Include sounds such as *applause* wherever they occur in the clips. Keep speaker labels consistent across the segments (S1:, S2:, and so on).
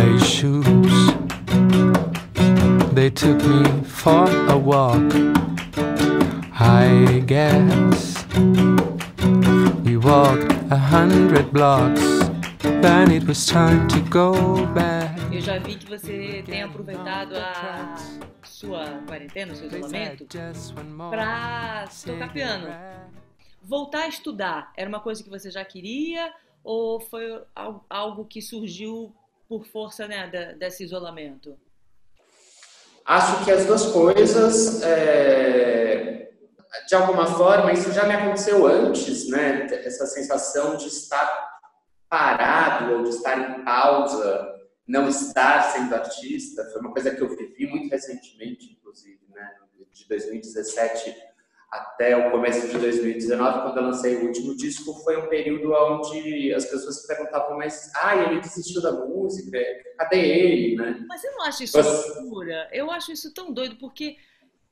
S1: my shoes. They took me for a walk. I guess we walked a hundred blocks. Then it was time to go back.
S2: Eu já vi que você tem aproveitado a sua quarentena, o seu isolamento, para tocar piano. Voltar a estudar era uma coisa que você já queria ou foi algo que surgiu por força né, desse isolamento?
S3: Acho que as duas coisas, é... de alguma forma, isso já me aconteceu antes, né? Essa sensação de estar parado ou de estar em pausa, não estar sendo artista, foi uma coisa que eu vivi muito recentemente, inclusive, né? De 2017 até o começo de 2019, quando eu lancei o último disco, foi um período onde as pessoas se perguntavam, mas, ah, ele desistiu da música, cadê ele, né?
S2: Mas eu não acho isso Você... loucura, eu acho isso tão doido, porque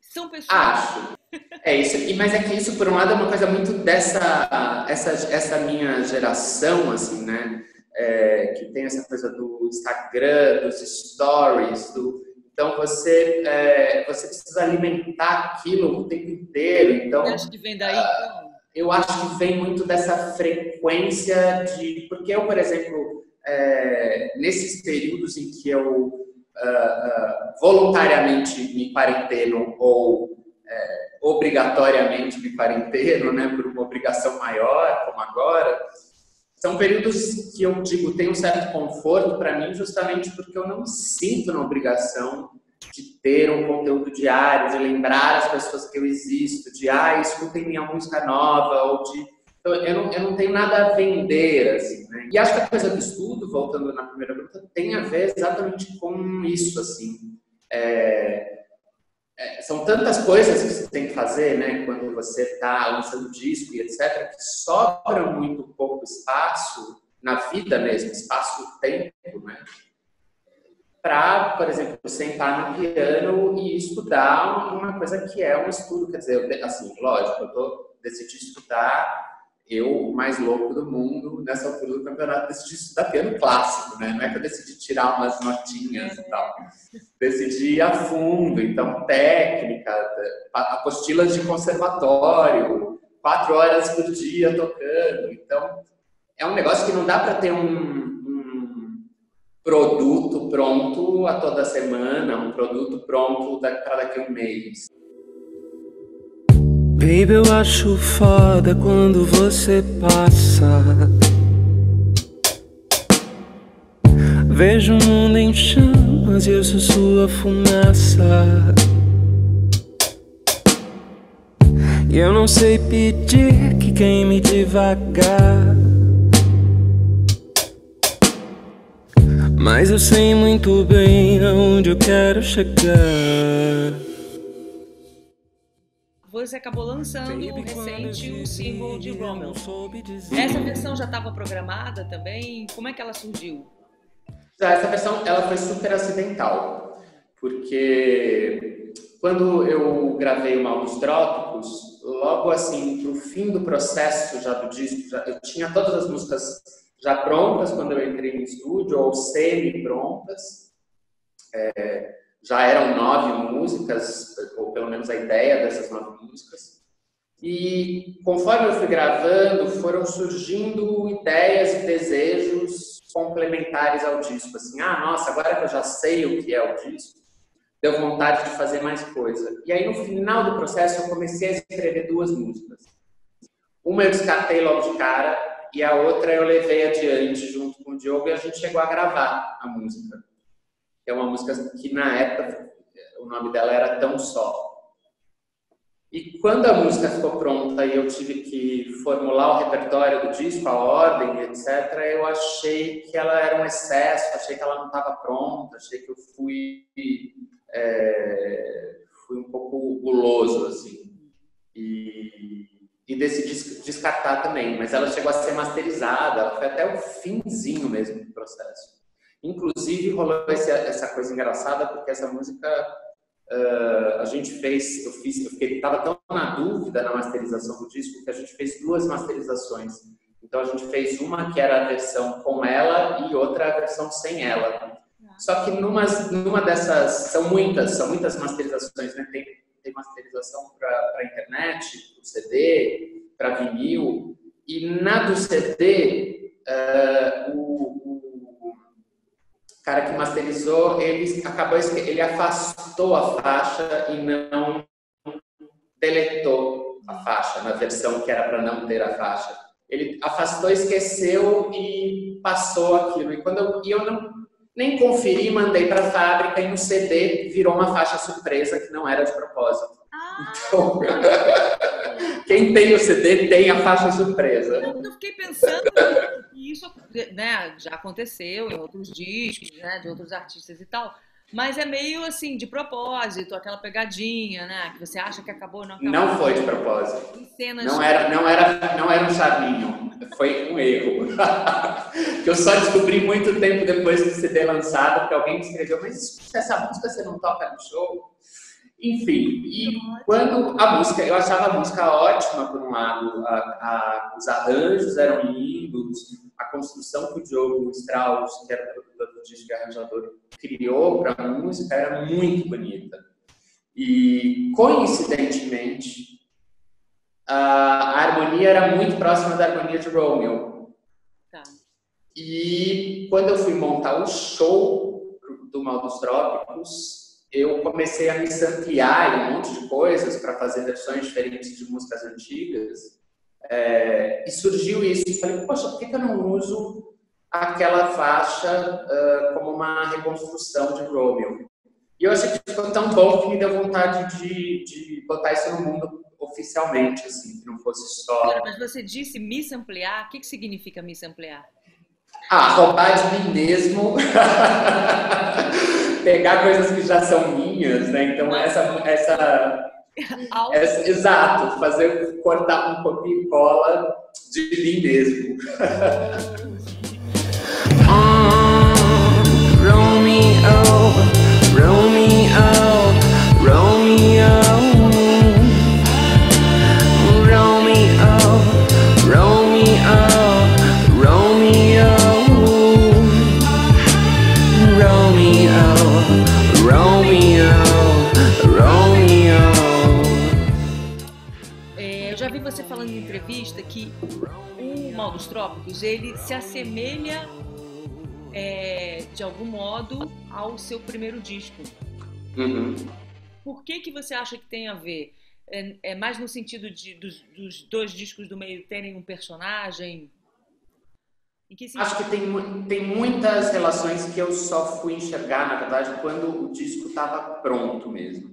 S2: são pessoas...
S3: Acho, é isso, mas é que isso, por um lado, é uma coisa muito dessa, essa, essa minha geração, assim, né? É, que tem essa coisa do Instagram, dos stories, do então você é, você precisa alimentar aquilo o tempo inteiro. Então
S2: eu acho que vem daí. Uh,
S3: eu acho que vem muito dessa frequência de porque eu, por exemplo, é, nesses períodos em que eu uh, uh, voluntariamente me quarenteno ou é, obrigatoriamente me quarenteno, né, por uma obrigação maior, como agora, são períodos que eu digo tem um certo conforto para mim, justamente porque eu não me sinto na obrigação de ter um conteúdo diário, de lembrar as pessoas que eu existo, de ah, escutem minha música nova, ou de. Então, eu não, eu não tenho nada a vender, assim, né? E acho que a coisa do estudo, voltando na primeira pergunta, tem a ver exatamente com isso, assim. É, é, são tantas coisas que você tem que fazer, né, quando você está lançando disco e etc, que sobra muito pouco espaço na vida mesmo, espaço-tempo, né, para, por exemplo, sentar no piano e estudar uma coisa que é um estudo, quer dizer, assim, lógico, eu tô, decidi estudar eu, mais louco do mundo, nessa altura do campeonato, decidi estudar piano clássico, né? Não é que eu decidi tirar umas notinhas e tal. Decidi ir a fundo, então, técnica, apostilas de conservatório, quatro horas por dia tocando. Então, é um negócio que não dá para ter um, produto pronto a toda semana, um produto pronto para daqui a um mês.
S1: Baby, eu acho foda quando você passa. Vejo o mundo em chamas e eu sou sua fumaça. E eu não sei pedir que queime devagar. Mas eu sei muito bem aonde eu quero chegar
S2: você acabou lançando recente o single de Rommel. Essa versão já estava programada também? Como é que ela surgiu?
S3: Essa versão ela foi super acidental, porque quando eu gravei o Mal dos Trópicos, logo assim, pro fim do processo já do disco, já, eu tinha todas as músicas já prontas quando eu entrei no estúdio, ou semi-prontas. É, já eram nove músicas, ou pelo menos a ideia dessas nove músicas. E conforme eu fui gravando, foram surgindo ideias e desejos complementares ao disco. Assim, ah, nossa, agora que eu já sei o que é o disco, deu vontade de fazer mais coisa. E aí, no final do processo, eu comecei a escrever duas músicas. Uma eu descartei logo de cara, e a outra eu levei adiante junto com o Diogo e a gente chegou a gravar a música que é uma música que na época o nome dela era Tão Só. E quando a música ficou pronta e eu tive que formular o repertório do disco, a ordem, etc., eu achei que ela era um excesso, achei que ela não estava pronta, achei que eu fui, é, fui um pouco guloso, assim. E, e decidi descartar também, mas ela chegou a ser masterizada, foi até o finzinho mesmo do processo. Inclusive, rolou esse, essa coisa engraçada, porque essa música uh, a gente fez, eu fiz, eu fiquei, tava tão na dúvida na masterização do disco que a gente fez duas masterizações. Então, a gente fez uma que era a versão com ela e outra a versão sem ela. Só que numa, numa dessas, são muitas, são muitas masterizações, né? Tem, tem masterização para internet, para CD, para vinil, e na do CD, uh, o, o, cara que masterizou, ele acabou, ele afastou a faixa e não deletou a faixa na versão que era para não ter a faixa. Ele afastou, esqueceu e passou aquilo. E quando eu, e eu não, nem conferi, mandei para a fábrica e no CD virou uma faixa surpresa que não era de propósito. Ah, então, *laughs* quem tem o CD tem a faixa surpresa.
S2: Eu, eu fiquei pensando que isso né, já aconteceu em outros discos, né, de outros artistas e tal. Mas é meio assim, de propósito, aquela pegadinha, né? Que você acha que acabou, não acabou.
S3: Não foi de propósito. Não era, não, era, não era um charminho. Foi um erro. *laughs* que eu só descobri muito tempo depois de ser lançado, que alguém me escreveu, mas essa música você não toca no show? Enfim, e quando a música, eu achava a música ótima por um lado, a, a, os arranjos eram lindos, a construção que o Diogo Strauss, que era produtor do disco arranjador, criou para a música era muito bonita. E, coincidentemente, a harmonia era muito próxima da harmonia de Romeo. Tá. E quando eu fui montar o show do Mal dos Trópicos, eu comecei a me samplear em um monte de coisas para fazer versões diferentes de músicas antigas. É, e surgiu isso. E falei, poxa, por que, eu não uso aquela faixa uh, como uma reconstrução de Romeo? E eu achei que ficou tão bom que me deu vontade de, de botar isso no mundo oficialmente, assim, que não fosse só.
S2: Mas você disse me samplear, o que, que significa me samplear?
S3: Ah, roubar de mim mesmo. *laughs* pegar coisas que já são minhas, né? Então essa essa, essa exato, fazer cortar um pouquinho e cola de mim mesmo. *laughs*
S2: Mal dos Trópicos ele se assemelha é, de algum modo ao seu primeiro disco. Uhum. Por que que você acha que tem a ver? É, é mais no sentido de dos, dos, dois discos do meio terem um personagem?
S3: Que acho que tem, tem muitas relações que eu só fui enxergar, na verdade, quando o disco estava pronto mesmo.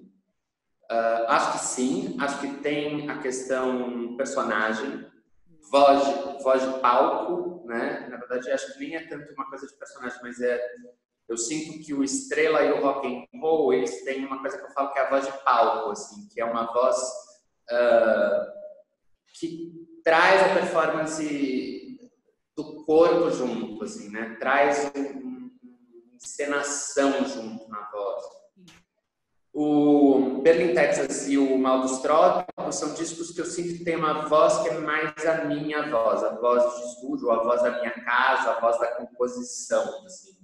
S3: Uh, acho que sim, acho que tem a questão personagem, voz de, voz de palco, né? Na verdade, acho que nem é tanto uma coisa de personagem, mas é eu sinto que o Estrela e o Rock and Roll, eles têm uma coisa que eu falo que é a voz de palco, assim, que é uma voz uh, que traz a performance do corpo junto, assim, né? Traz uma encenação junto na voz. O Berlin, Texas e o Mal dos Trópicos são discos que eu sinto que tem uma voz que é mais a minha voz, a voz de estúdio, a voz da minha casa, a voz da composição. Assim.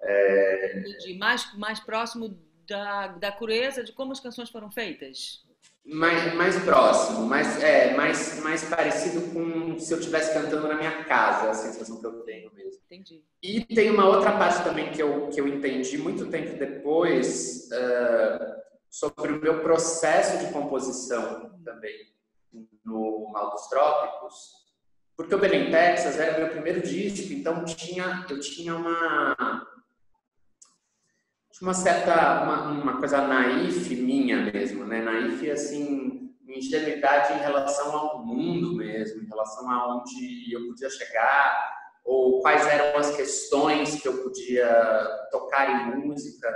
S2: É... Mais, mais próximo da, da pureza de como as canções foram feitas?
S3: Mais, mais próximo, mais, é, mais, mais parecido com se eu estivesse cantando na minha casa, a sensação que eu tenho mesmo.
S2: Entendi.
S3: E tem uma outra parte também que eu, que eu entendi muito tempo depois uh, sobre o meu processo de composição também no Mal dos Trópicos, porque o Belém, Texas era meu primeiro disco, então tinha, eu tinha uma uma certa, uma, uma coisa naif minha mesmo, né? Naif, assim, ingenuidade em relação ao mundo mesmo, em relação a onde eu podia chegar, ou quais eram as questões que eu podia tocar em música.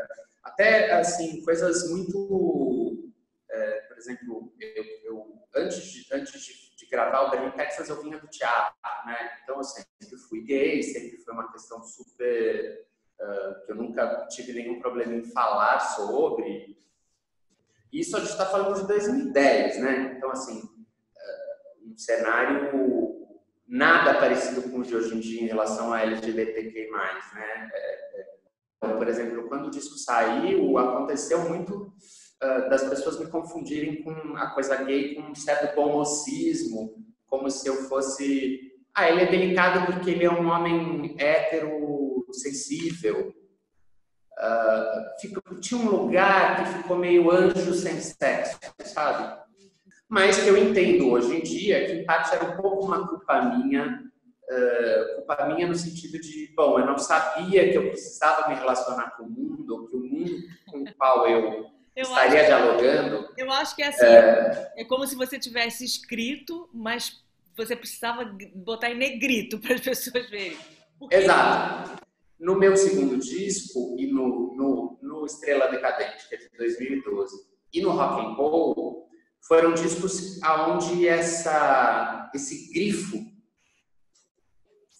S3: Até, assim, coisas muito... É, por exemplo, eu, eu antes, de, antes de, de gravar o Berlin, Texas, eu vinha do teatro, né? Então, eu sempre fui gay, sempre foi uma questão super que eu nunca tive nenhum problema em falar sobre. Isso a gente está falando de 2010, né? Então, assim, uh, um cenário nada parecido com o de hoje em dia em relação a LGBTQ+, né? É, por exemplo, quando o disco saiu, aconteceu muito uh, das pessoas me confundirem com a coisa gay com um certo pomocismo, como se eu fosse. Ah, ele é delicado porque ele é um homem hétero sensível. Uh, tinha um lugar que ficou meio anjo sem sexo, sabe? Mas que eu entendo hoje em dia que, em parte, era um pouco uma culpa minha uh, culpa minha no sentido de, bom, eu não sabia que eu precisava me relacionar com o mundo, que o mundo com o qual eu, eu estaria
S2: acho,
S3: dialogando.
S2: Eu acho que é assim, é, é como se você tivesse escrito, mas você precisava botar em negrito *laughs* para as pessoas verem.
S3: Porque... Exato. No meu segundo disco e no, no, no Estrela Decadente, que é de 2012, e no Rock and Roll, foram discos aonde essa esse grifo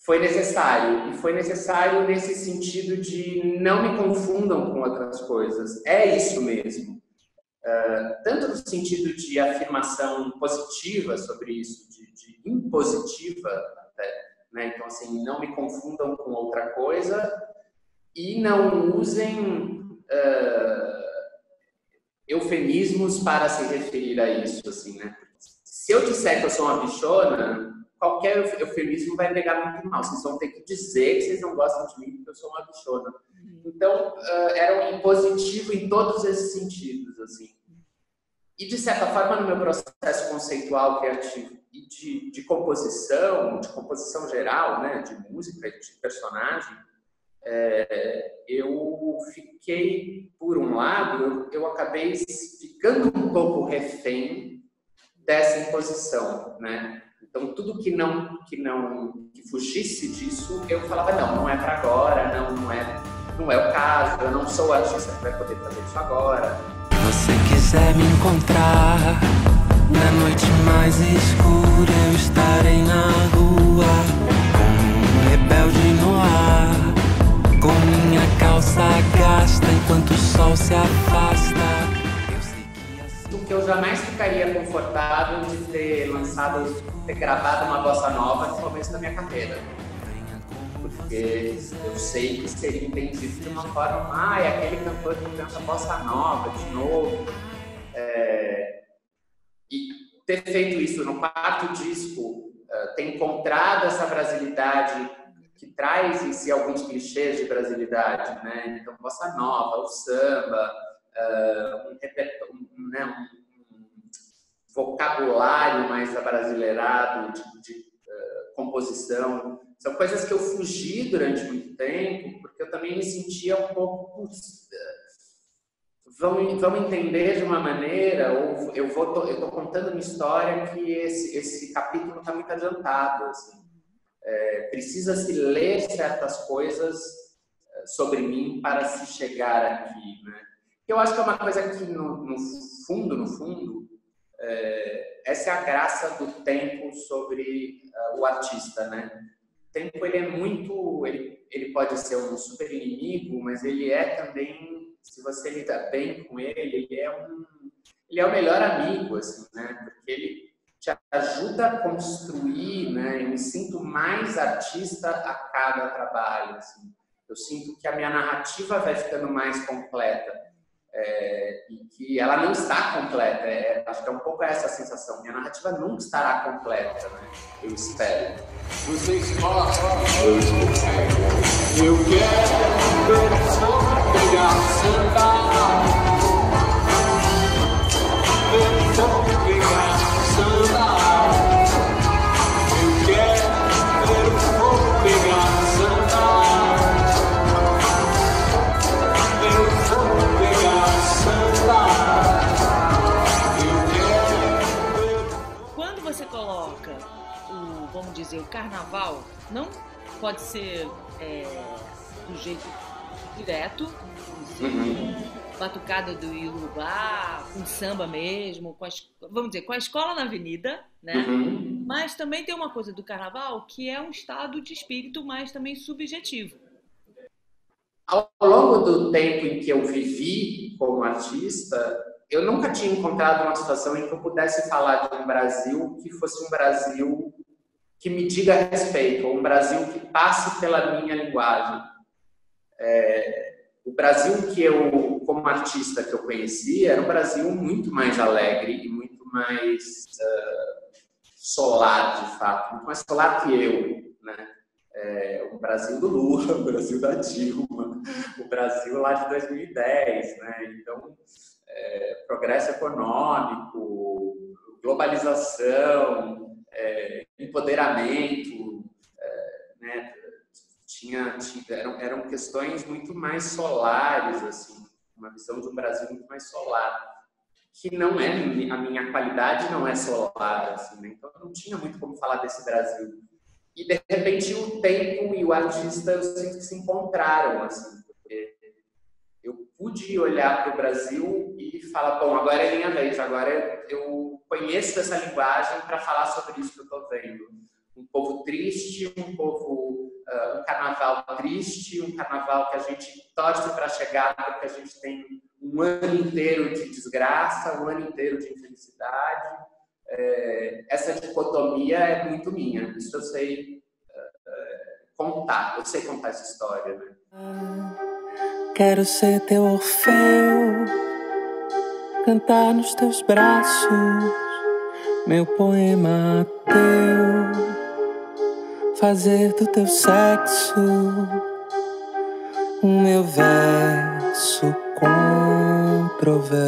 S3: foi necessário. E foi necessário nesse sentido de não me confundam com outras coisas. É isso mesmo. Uh, tanto no sentido de afirmação positiva sobre isso, de, de impositiva até. Né? Então, assim, não me confundam com outra coisa e não usem uh, eufemismos para se referir a isso. Assim, né? Se eu disser que eu sou uma bichona, qualquer eufemismo vai pegar muito mal. Vocês vão ter que dizer que vocês não gostam de mim porque eu sou uma bichona. Uhum. Então, uh, era um impositivo em todos esses sentidos, assim. E, de certa forma, no meu processo conceitual criativo e de, de composição, de composição geral, né, de música e de personagem, é, eu fiquei, por um lado, eu, eu acabei ficando um pouco refém dessa imposição, né? Então, tudo que não que não que fugisse disso, eu falava não, não é para agora, não, não é, não é o caso, eu não sou artista que vai poder fazer isso agora.
S1: Quiser me encontrar na noite mais escura, eu estarei na rua como um rebelde no ar, com minha calça gasta enquanto o sol se afasta
S3: que eu jamais ficaria confortável de ter lançado, ter gravado uma bossa nova no começo da minha carreira. Porque eu sei que seria entendido de uma forma, ah, é aquele cantor que canta bossa nova de novo. É... E ter feito isso no quarto disco, é, ter encontrado essa brasilidade que traz em si alguns clichês de brasilidade, né? Então, bossa nova, o samba, uh, um, um, né, um vocabulário mais abrasileirado de, de uh, composição. São coisas que eu fugi durante muito tempo, porque eu também me sentia um pouco. Vão, vão entender de uma maneira, ou eu vou eu estou contando uma história que esse, esse capítulo está muito adiantado. Assim. É, Precisa-se ler certas coisas sobre mim para se chegar aqui. Né? Eu acho que é uma coisa que, no, no fundo, no fundo, é, essa é a graça do tempo sobre uh, o artista, né? O tempo ele é muito, ele, ele pode ser um super inimigo, mas ele é também, se você lida bem com ele, ele é um, ele é o melhor amigo, assim, né? Porque ele te ajuda a construir, né? Eu me sinto mais artista a cada trabalho, assim. Eu sinto que a minha narrativa vai ficando mais completa é, e que ela não está completa. É, acho que é um pouco essa a sensação. Minha narrativa nunca estará completa, né? Eu espero. Eu quero sentar.
S2: dizer, o carnaval não pode ser é, do jeito direto, uhum. batucada do Ilubá, com samba mesmo, com as, vamos dizer, com a escola na avenida, né? Uhum. Mas também tem uma coisa do carnaval que é um estado de espírito mais também subjetivo.
S3: Ao longo do tempo em que eu vivi como artista, eu nunca tinha encontrado uma situação em que eu pudesse falar de um Brasil que fosse um Brasil que me diga a respeito, um Brasil que passe pela minha linguagem. É, o Brasil que eu, como artista que eu conheci, era um Brasil muito mais alegre e muito mais uh, solar, de fato, muito mais solar que eu, né? É, o Brasil do Lula, *laughs* o Brasil da Dilma, o Brasil lá de 2010, né? Então, é, progresso econômico, globalização, é, empoderamento, é, né? Tinha, tinha eram, eram questões muito mais solares, assim, uma visão de um Brasil muito mais solar, que não é a minha qualidade não é solar, assim, né? então não tinha muito como falar desse Brasil. E de repente o tempo e o artista eu sinto que se encontraram, assim, porque eu pude olhar para o Brasil e falar, bom, agora é minha vez, agora eu conheço essa linguagem para falar sobre isso que eu estou vendo. Um povo triste, um povo uh, um carnaval triste, um carnaval que a gente torce para chegar, porque a gente tem um ano inteiro de desgraça, um ano inteiro de infelicidade. É, essa dicotomia é muito minha, isso eu sei uh, contar, eu sei contar essa história. Né?
S1: Quero ser teu Orfeu, cantar nos teus braços, meu poema teu fazer do teu sexo o meu verso controverso.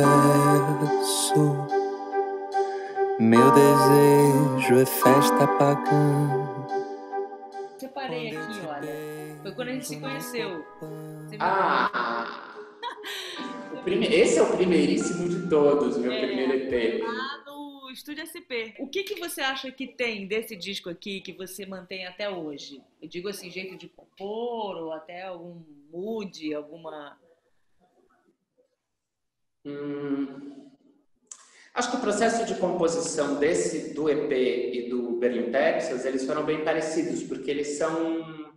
S1: Meu desejo é festa pagã.
S2: Separei aqui, olha. Foi quando a gente se conheceu.
S3: ah! Esse é o primeiríssimo de todos, meu é, primeiro EP.
S2: Estúdio SP. O que, que você acha que tem desse disco aqui que você mantém até hoje? Eu digo assim, jeito de compor ou até algum mood, alguma.
S3: Hum, acho que o processo de composição desse do EP e do Berlin Texas eles foram bem parecidos porque eles são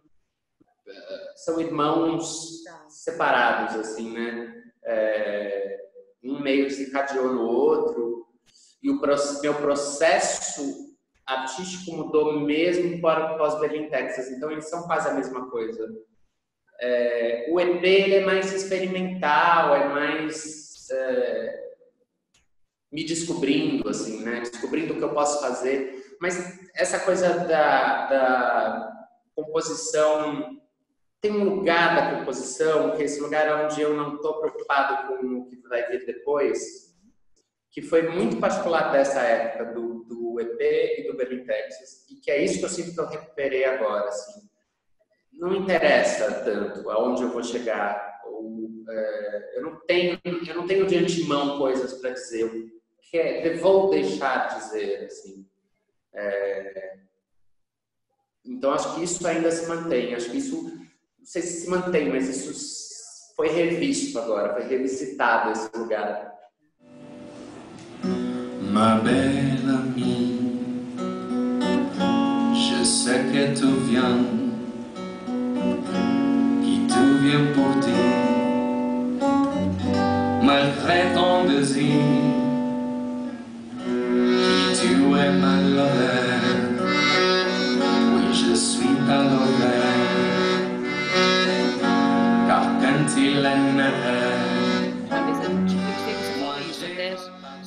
S3: eh, são irmãos tá. separados assim, né? é, um meio se encadeou no outro, e o meu processo artístico mudou mesmo para pós-Berlim, Texas. Então, eles são quase a mesma coisa. É, o EP ele é mais experimental, é mais é, me descobrindo, assim, né? Descobrindo o que eu posso fazer. Mas essa coisa da, da composição tem um lugar da composição, que é esse lugar onde eu não estou preocupado com o que vai vir depois, que foi muito particular dessa época do, do EP e do Berlin Texas, e que é isso que eu sinto que eu recuperei agora. Assim. Não interessa tanto aonde eu vou chegar, ou, é, eu, não tenho, eu não tenho de antemão coisas para dizer, eu quer, vou deixar dizer. Assim. É, então, acho que isso ainda se mantém. Acho que isso não sei se se mantém, mas isso foi revisto agora, foi revisitado esse lugar. ma belle amie, je sais que tout vient, qui tout vient pour
S2: toi.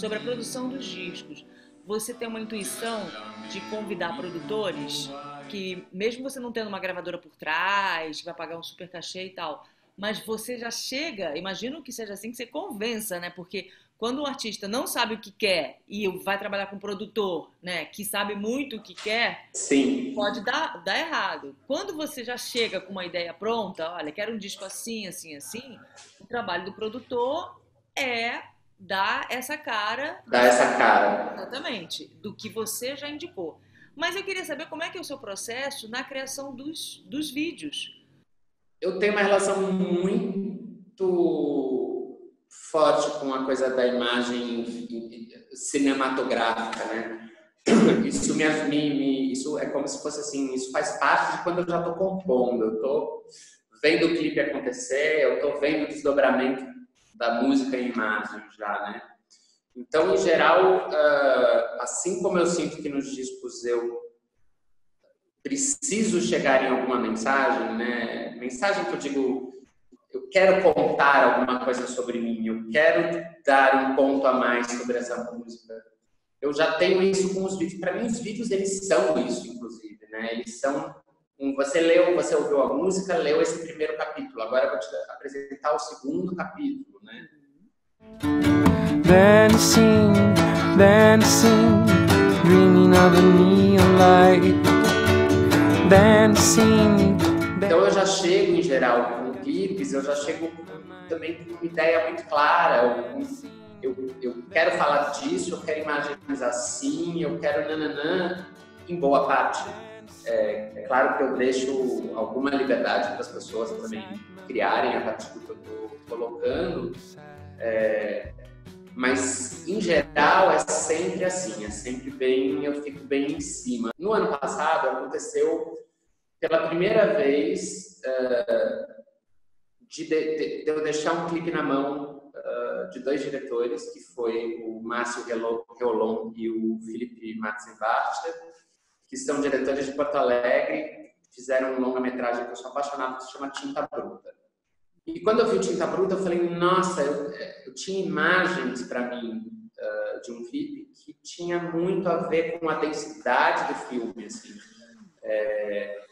S2: Sobre a produção dos discos. Você tem uma intuição de convidar produtores que, mesmo você não tendo uma gravadora por trás, vai pagar um super cachê e tal, mas você já chega, imagino que seja assim que você convença, né? Porque quando o artista não sabe o que quer e vai trabalhar com um produtor, né, que sabe muito o que quer,
S3: Sim.
S2: pode dar, dar errado. Quando você já chega com uma ideia pronta, olha, quero um disco assim, assim, assim, o trabalho do produtor é dar essa cara.
S3: Dar essa cara.
S2: Exatamente, do que você já indicou. Mas eu queria saber como é que é o seu processo na criação dos, dos vídeos.
S3: Eu tenho uma relação muito forte com a coisa da imagem cinematográfica, né? *clears throat* Isso me, me, isso é como se fosse assim, isso faz parte de quando eu já estou compondo, eu estou vendo o clipe acontecer, eu estou vendo o desdobramento da música em imagem já, né? Então, em geral, ah, assim como eu sinto que nos discos eu preciso chegar em alguma mensagem, né? Mensagem que eu digo eu quero contar alguma coisa sobre mim, eu quero dar um ponto a mais sobre essa música. Eu já tenho isso com os vídeos. Para mim, os vídeos eles são isso, inclusive, né? Eles são você leu, você ouviu a música, leu esse primeiro capítulo. Agora eu vou te apresentar o segundo capítulo, né? Dancing, dancing, dreaming of a neon light. Dancing. Então eu já chego em geral com clipes, eu já chego também com uma ideia muito clara. Eu, eu, eu quero falar disso, eu quero imagens assim, eu quero nananã, em boa parte é, é, claro que eu deixo alguma liberdade para as pessoas também criarem a partir do que eu estou colocando, é, mas em geral é sempre assim, é sempre bem, eu fico bem em cima. No ano passado aconteceu pela primeira vez uh, de, de, de, eu deixar um clipe na mão uh, de dois diretores, que foi o Márcio Reolon e o Felipe Matzenbacher, que são diretores de Porto Alegre, fizeram um longa-metragem que eu sou apaixonado, que se chama Tinta Bruta. E quando eu vi Tinta Bruta, eu falei, nossa, eu, eu tinha imagens para mim uh, de um clipe que tinha muito a ver com a densidade do filme, assim. É,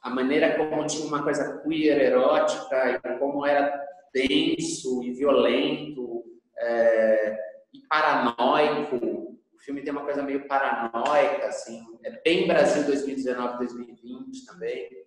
S3: a maneira como tinha uma coisa queer, erótica, e como era denso e violento é, e paranoico filme tem uma coisa meio paranoica, assim, é bem Brasil 2019, 2020 também.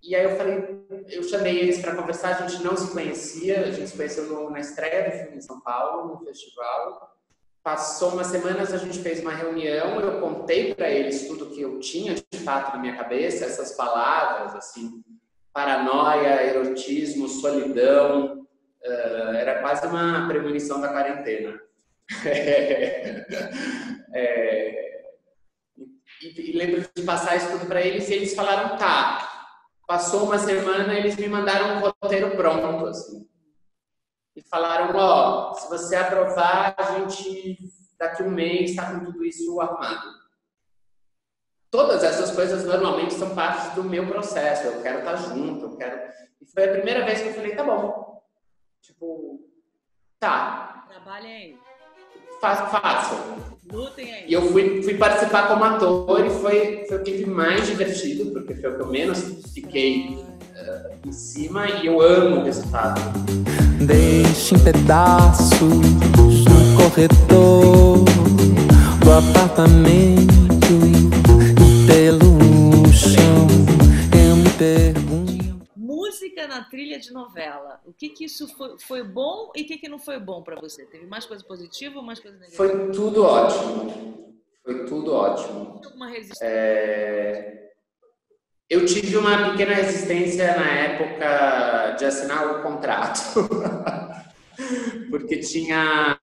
S3: E aí eu falei, eu chamei eles para conversar, a gente não se conhecia, a gente se conheceu na estreia do filme em São Paulo, no festival. Passou umas semanas, a gente fez uma reunião, eu contei para eles tudo que eu tinha de fato na minha cabeça, essas palavras, assim, paranoia, erotismo, solidão, era quase uma premonição da quarentena. *laughs* é, e, e, lembro de passar isso tudo para eles e eles falaram, tá. Passou uma semana, eles me mandaram um roteiro pronto, assim. E falaram, ó, se você aprovar, a gente daqui um mês está com tudo isso arrumado. Todas essas coisas normalmente são parte do meu processo. Eu quero estar junto, eu quero. E foi a primeira vez que eu falei, tá bom. Tipo, tá.
S2: Trabalhem
S3: façam.
S2: Lutem aí.
S3: E eu fui, fui participar como ator e foi, foi o clipe mais divertido, porque foi o que eu menos fiquei uh, em cima e eu amo o resultado. Deixe em pedaços no corredor do apartamento
S2: na trilha de novela. O que que isso foi, foi bom e o que que não foi bom para você? Teve mais coisa positiva ou mais coisa negativa?
S3: Foi tudo ótimo. Foi tudo ótimo.
S2: Alguma resistência?
S3: É... Eu tive uma pequena resistência na época de assinar o contrato. *laughs* Porque tinha...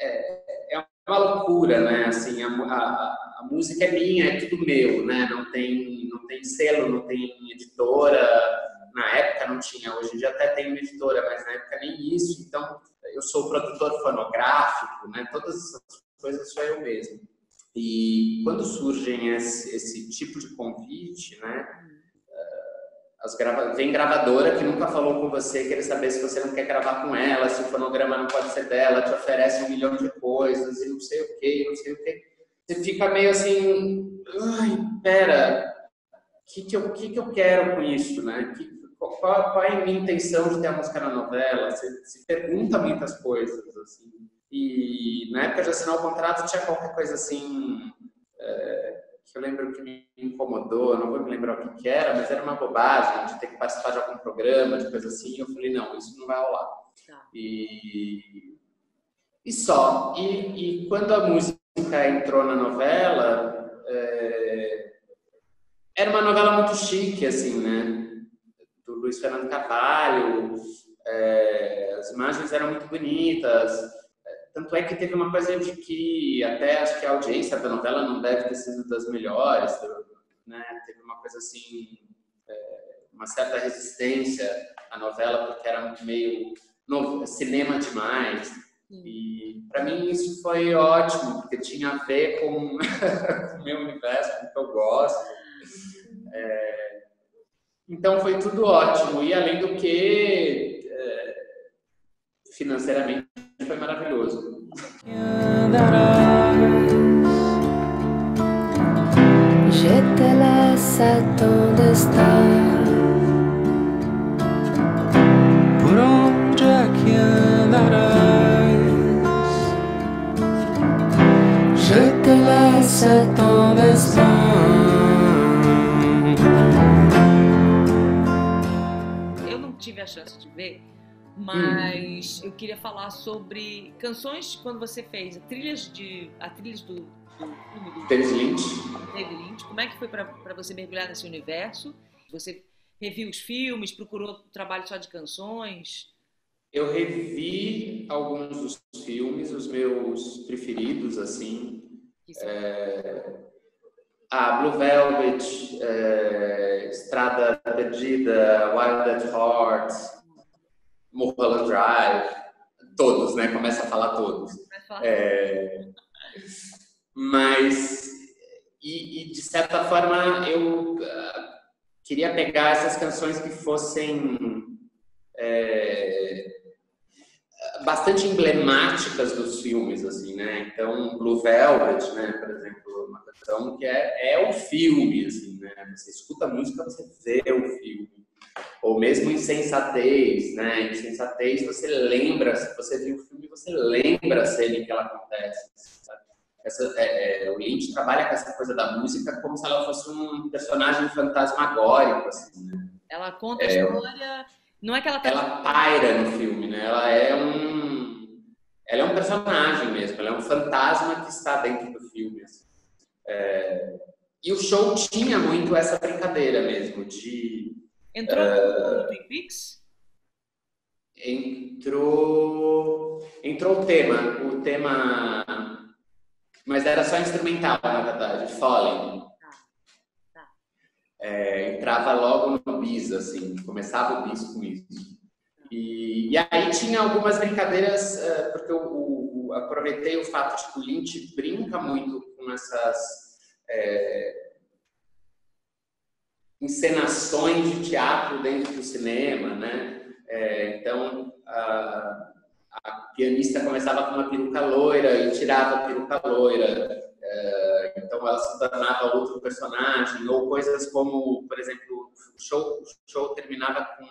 S3: É, é uma loucura, né? Assim, a, a, a música é minha, é tudo meu, né? Não tem, não tem selo, não tem editora, na época não tinha, hoje em dia até tem uma editora, mas na época nem isso. Então, eu sou produtor fonográfico, né? Todas essas coisas sou eu mesmo. E quando surgem esse, esse tipo de convite, né? Eh, as grava... Vem gravadora que nunca falou com você, quer saber se você não quer gravar com ela, se o fonograma não pode ser dela, te oferece um milhão de coisas e não sei o que, não sei o que. Você fica meio assim, ai, pera, o que, que, eu, que, que eu quero com isso, né? Que, qual, é a minha intenção de ter a música na novela? Você se pergunta muitas coisas, assim. E na época de assinar o contrato tinha qualquer coisa assim é, que eu lembro que me incomodou, não vou me lembrar o que, que, era, mas era uma bobagem de ter que participar de algum programa, de coisa assim. E eu falei, não, isso não vai rolar. Tá. E, e só. E, e, quando a música entrou na novela, é, era uma novela muito chique, assim, né? Luiz Fernando Carvalho, é, as imagens eram muito bonitas. Tanto é que teve uma coisa de que até acho que a audiência da novela não deve ter sido das melhores, né? Teve uma coisa assim, é, uma certa resistência à novela porque era meio no, cinema demais. E para mim isso foi ótimo, porque tinha a ver com *laughs* o meu universo, com o que eu gosto. É, Então foi tudo ótimo. E além do que, é, financeiramente queria falar sobre canções quando você fez a trilhas de a trilhas do, do filme do David Lynch. David Lynch. Como é que foi para você mergulhar nesse universo? Você reviu os filmes, procurou trabalho só de canções? Eu revi alguns dos filmes, os meus preferidos, assim. É, a Blue Velvet, é, Estrada Perdida, Wild at Heart, Mulholland Drive, né? Começa a falar todos. É, mas, e, e, de certa forma, eu uh, queria pegar essas canções que fossem é, bastante emblemáticas dos filmes, assim, né? Então, Blue Velvet, né, por exemplo, uma canção que é, é o filme, assim, né? Você escuta a música, você vê o filme. Ou mesmo Insensatez, né? Insensatez, você lembra, se você viu o filme, você lembra a cena em que ela acontece. Essa, é, é, o Lynch trabalha com essa coisa da música como se ela fosse um personagem fantasmagórico, assim, né?
S2: Ela conta a é, história não é que ela tá...
S3: Ela paira no filme, né? Ela é um ela é um personagem mesmo, ela é um fantasma que está dentro do filme. Assim. É... E o show tinha muito essa brincadeira mesmo de
S2: entrou uh... no Twin Peaks.
S3: Entrou entrou o tema, o tema mas era só instrumental, na verdade, Falling. É, entrava logo no bis, assim, começava o bis com isso. E, e aí tinha algumas brincadeiras, uh, porque eu, eu, aproveitei o fato de que o Lynch brinca muito com essas é, encenações de teatro dentro do cinema, né? É, então, a, a, pianista começava com uma peruca loira e tirava a peruca loira. É, então ela se tornava outro personagem, ou coisas como, por exemplo, o show, o show terminava com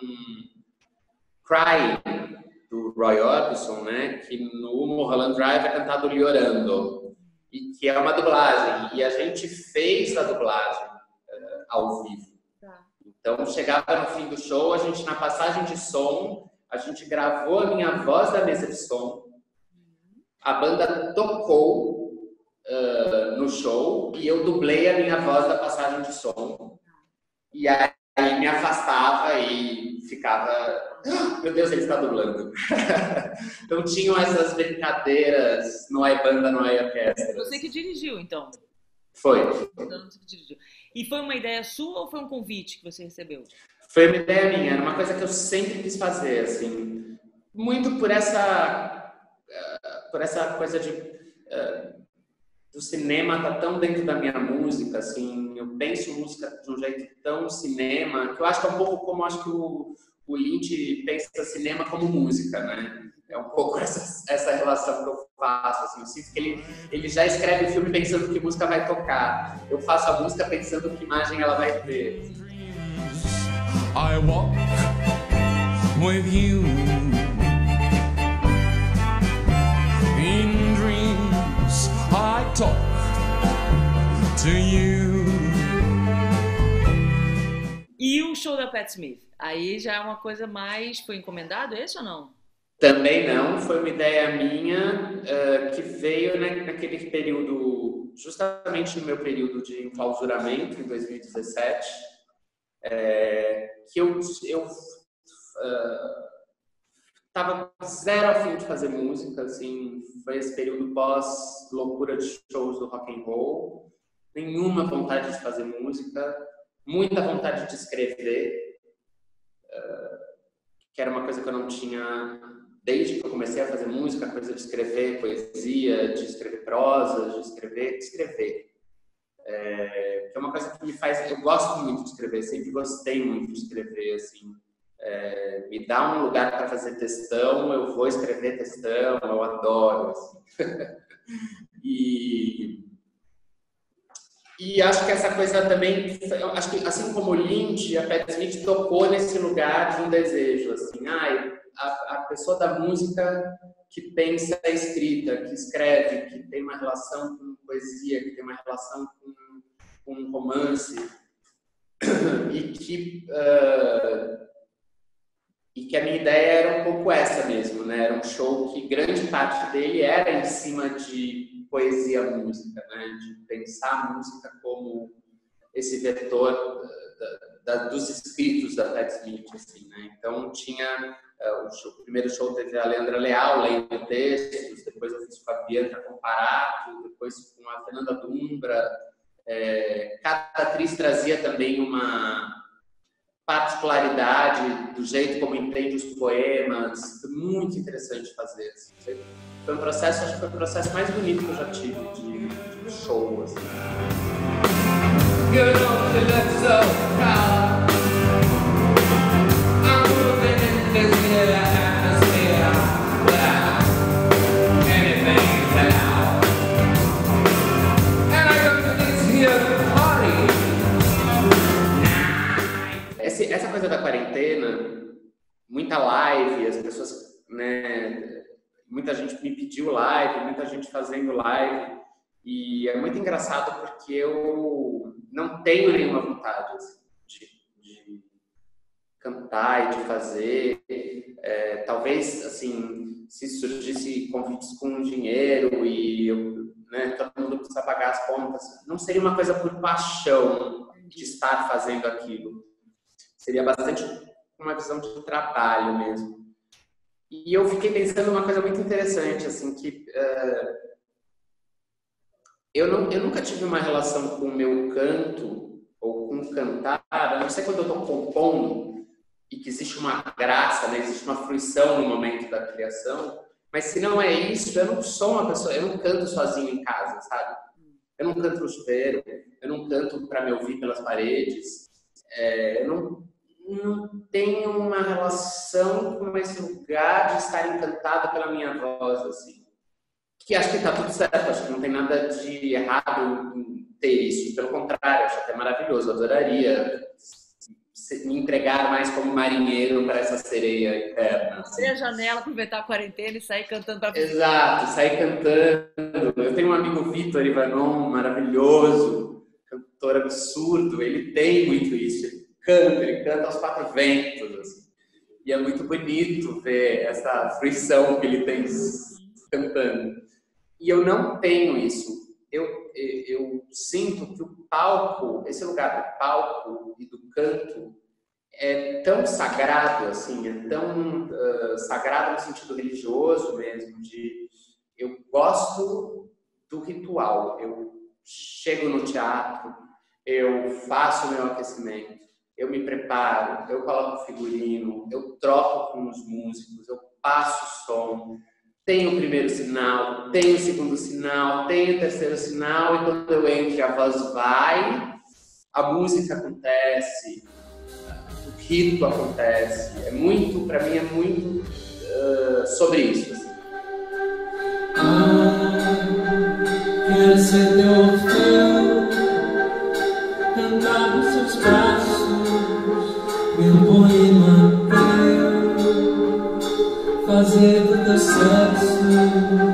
S3: Crying, do Roy Orbison, né, que no Mulholland Drive é cantado Llorando, e que é uma dublagem, e a gente fez a dublagem uh, ao vivo. Então, chegava no fim do show, a gente, na passagem de som, a gente gravou a minha voz da mesa de som, a banda tocou uh, no show e eu dublei a minha voz da passagem de som. E aí me afastava e ficava, ah, meu Deus, ele está dublando. *laughs* então tinham essas brincadeiras, não é banda, não é orquestra.
S2: Você que dirigiu, então?
S3: Foi.
S2: E foi uma ideia sua ou foi um convite que você recebeu?
S3: Foi uma ideia minha, era uma coisa que eu sempre quis fazer, assim, muito por essa, uh, por essa coisa de uh, o cinema tá tão dentro da minha música, assim, eu penso música de um jeito tão cinema, que eu acho que é um pouco como acho que o, o Lynch pensa cinema como música, né? É um pouco *laughs* essa, essa relação que eu faço, assim, eu sinto que ele, ele já escreve o filme pensando que música vai tocar, eu faço a música pensando que imagem ela vai ter. I walk with you in dreams I talk
S2: to you. E o show da Pat Smith? Aí já é uma coisa mais. Foi encomendado esse ou não?
S3: Também não, foi uma ideia minha uh, que veio né, naquele período, justamente no meu período de enclausuramento, em 2017, é, que eu, eu uh, tava zero afim de fazer música, assim, foi esse período pós loucura de shows do rock and roll, nenhuma vontade de fazer música, muita vontade de escrever, uh, que era uma coisa que eu não tinha desde que eu comecei a fazer música, a coisa de escrever poesia, de escrever prosa, de escrever, de escrever. É, é uma coisa que me faz. Eu gosto muito de escrever, sempre gostei muito de escrever, assim. É, me dá um lugar para fazer textão, eu vou escrever textão, eu adoro. Assim. *laughs* e, e acho que essa coisa também, acho que assim como o Lynch, a Pat Smith tocou nesse lugar de um desejo, assim, ai, a, a pessoa da música que pensa a escrita, que escreve, que tem uma relação com poesia, que tem uma relação com, com romance, *clears throat* e que uh, e que a minha ideia era um pouco essa mesmo, né? Era um show que grande parte dele era em cima de poesia música, né? De pensar a música como esse vetor da, da, dos escritos da Pat Smith, assim, né? Então tinha o, show, o, primeiro show teve a Leandra Leal lendo textos, depois eu fiz com a Bianca Comparato, depois com a Fernanda Dumbra. É, cada atriz trazia também uma particularidade do jeito como entende os poemas. Foi muito interessante fazer. Assim. Foi um processo, acho que foi o processo mais bonito que eu já tive de, de show. Assim. Da quarentena, muita live, as pessoas, né, muita gente me pediu live, muita gente fazendo live, e é muito engraçado porque eu não tenho nenhuma vontade assim, de, de, cantar e de fazer. É, talvez, assim, se surgisse convites com dinheiro e eu, né, todo mundo precisa pagar as contas, não seria uma coisa por paixão de estar fazendo aquilo Seria bastante uma visão de trabalho mesmo. E eu fiquei pensando uma coisa muito interessante, assim, que uh, eu, não, eu nunca tive uma relação com o meu canto ou com cantar, a não ser quando eu estou compondo e que existe uma graça, né? existe uma fruição no momento da criação, mas se não é isso, eu não sou uma pessoa, eu não canto sozinho em casa, sabe? Eu não canto no chuveiro, eu não canto para me ouvir pelas paredes, é, eu não, não tenho uma relação com esse lugar de estar encantada pela minha voz, assim. Que acho que está tudo certo, acho que não tem nada de errado em ter isso. Pelo contrário, acho até maravilhoso. Adoraria me entregar mais como marinheiro para essa sereia eterna.
S2: Abrir a janela, aproveitar a quarentena e sair cantando para
S3: Exato, sair cantando. Eu tenho um amigo Vitor Ivanon, maravilhoso, cantor absurdo, ele tem muito isso. Canta, ele canta aos quatro ventos. Assim. E é muito bonito ver essa fruição que ele tem cantando. E eu não tenho isso. Eu, eu sinto que o palco, esse lugar do palco e do canto, é tão sagrado, assim, é tão uh, sagrado no sentido religioso mesmo, de eu gosto do ritual. Eu chego no teatro, eu faço meu aquecimento, eu me preparo, eu coloco figurino, eu troco com os músicos, eu passo som, tenho o primeiro sinal, tenho o segundo sinal, tenho o terceiro sinal, e quando eu entro a voz vai, a música acontece, o rito acontece. É muito, para mim, é muito uh, sobre isso. Assim. Ah, sexo